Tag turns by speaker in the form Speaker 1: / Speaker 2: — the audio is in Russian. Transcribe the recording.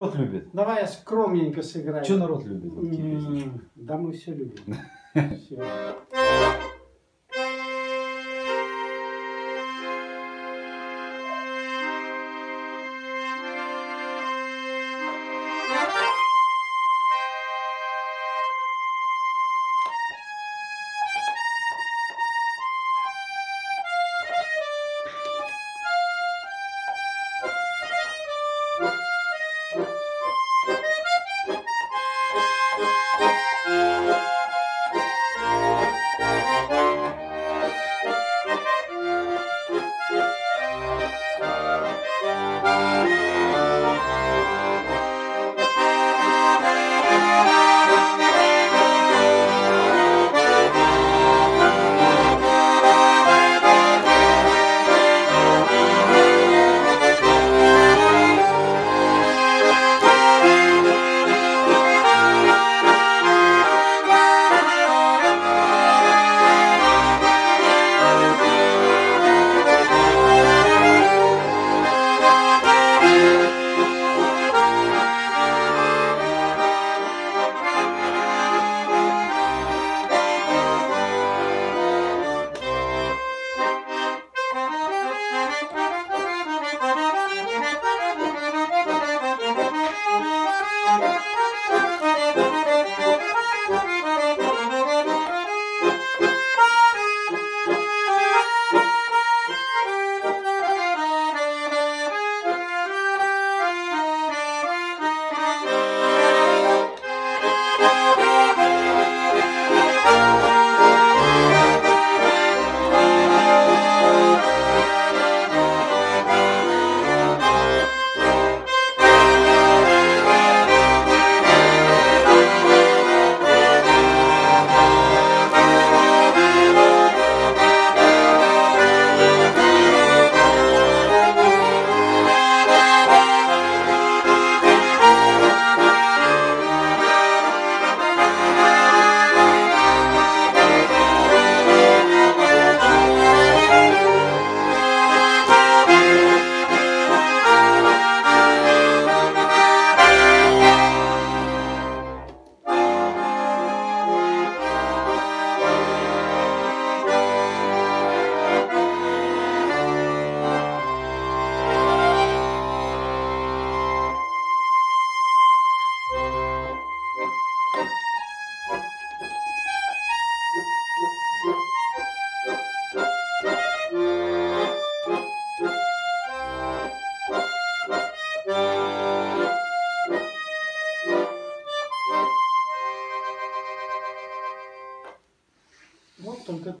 Speaker 1: Народ любит.
Speaker 2: Давай я скромненько сыграю.
Speaker 1: Что народ любит? вот
Speaker 2: Да мы все любим. Всё. Вот только